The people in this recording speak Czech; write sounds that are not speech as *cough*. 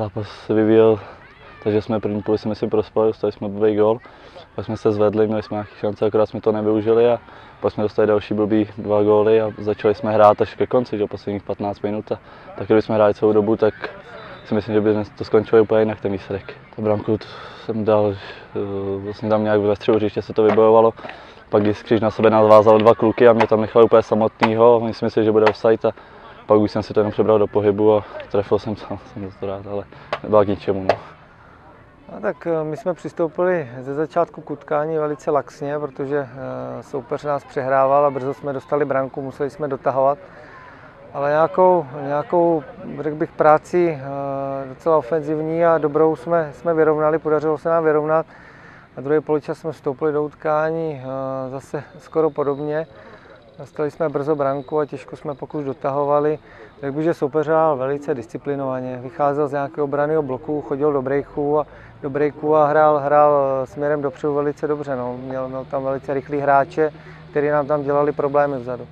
zápas se vyvíjel, takže jsme první půl si myslím prospali, dostali jsme blbý gol, pak jsme se zvedli, měli jsme nějaké šance, akorát jsme to nevyužili a pak jsme dostali další blbý dva góly a začali jsme hrát až ke konci, že posledních 15 minut. A tak kdyby jsme hráli celou dobu, tak si myslím, že by to skončilo úplně jinak ten výsledek. Ta branku jsem dal, eh, vlastně tam nějak ve středu hřiště se to vybojovalo, pak když Kříž na sebe navázal dva kluky a mě tam nechal úplně samotného, myslím si, že bude offside a pak už jsem si to jenom přebral do pohybu a trefil jsem to, *laughs* jsem to rád, ale nebylo k ničemu. No. No, tak eh, my jsme přistoupili ze začátku k utkání velice laxně, protože eh, soupeř nás přehrával a brzo jsme dostali branku, museli jsme dotahovat. Ale nějakou, nějakou řekl bych, práci eh, docela ofenzivní a dobrou jsme, jsme vyrovnali, podařilo se nám vyrovnat. Na druhý poločas jsme vstoupili do utkání zase skoro podobně. Dostali jsme brzo branku a těžko jsme pokud dotahovali. Řekl bych, že soupeř hrál velice disciplinovaně. Vycházel z nějakého obraného bloku, chodil do breaku a, do breaku a hrál, hrál směrem dopředu velice dobře. No. Měl, měl tam velice rychlý hráče, kteří nám tam dělali problémy vzadu.